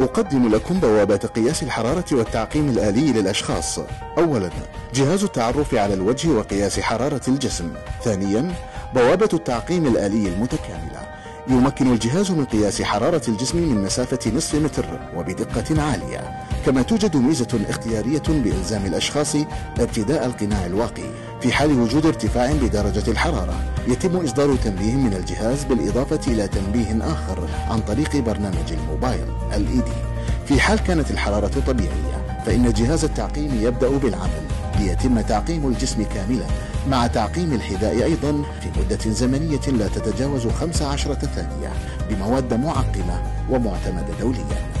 أقدم لكم بوابة قياس الحرارة والتعقيم الآلي للأشخاص. أولا جهاز التعرف على الوجه وقياس حرارة الجسم. ثانيا بوابة التعقيم الآلي المتكاملة. يمكن الجهاز من قياس حرارة الجسم من مسافة نصف متر وبدقة عالية. كما توجد ميزة اختيارية بإلزام الأشخاص ارتداء القناع الواقي في حال وجود ارتفاع بدرجة الحرارة يتم إصدار تنبيه من الجهاز بالإضافة إلى تنبيه آخر عن طريق برنامج الموبايل LED في حال كانت الحرارة طبيعية فإن جهاز التعقيم يبدأ بالعمل ليتم تعقيم الجسم كاملا مع تعقيم الحذاء أيضا في مدة زمنية لا تتجاوز 15 ثانية بمواد معقمة ومعتمدة دوليا.